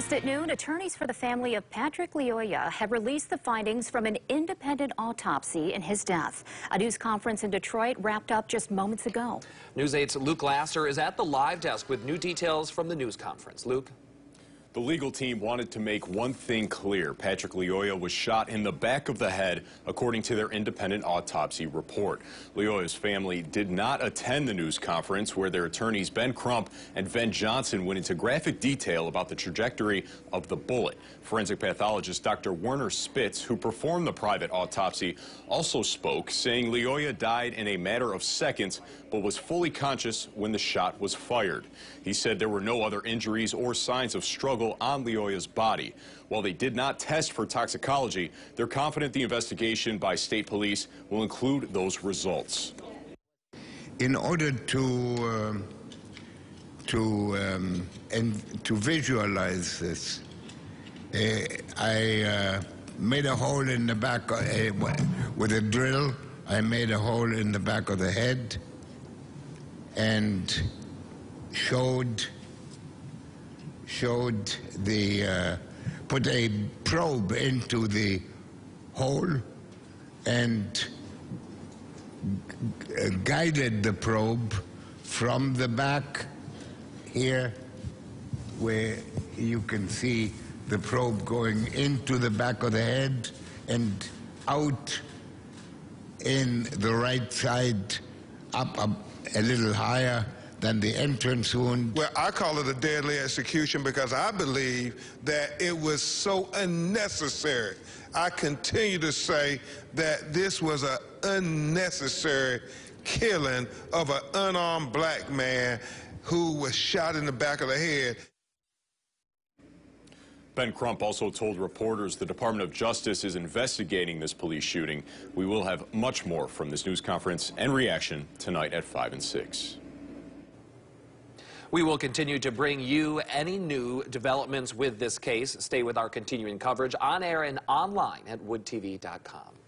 First at noon, attorneys for the family of Patrick Lyoya have released the findings from an independent autopsy in his death. A news conference in Detroit wrapped up just moments ago. News 8's Luke Lasser is at the live desk with new details from the news conference. Luke? The legal team wanted to make one thing clear. Patrick Lyoya was shot in the back of the head, according to their independent autopsy report. Lyoya's family did not attend the news conference where their attorneys Ben Crump and Ven Johnson went into graphic detail about the trajectory of the bullet. Forensic pathologist Dr. Werner Spitz, who performed the private autopsy, also spoke, saying Lyoya died in a matter of seconds, but was fully conscious when the shot was fired. He said there were no other injuries or signs of struggle on Lyoya's body. While they did not test for toxicology, they're confident the investigation by state police will include those results. In order to uh, to um, and to visualize this, uh, I uh, made a hole in the back uh, with a drill. I made a hole in the back of the head and showed showed the, uh, put a probe into the hole and guided the probe from the back here where you can see the probe going into the back of the head and out in the right side up, up a little higher than the entrance wound. Well, I call it a deadly execution because I believe that it was so unnecessary. I continue to say that this was an unnecessary killing of an unarmed black man who was shot in the back of the head. Ben Crump also told reporters the Department of Justice is investigating this police shooting. We will have much more from this news conference and reaction tonight at 5 and 6. We will continue to bring you any new developments with this case. Stay with our continuing coverage on air and online at woodtv.com.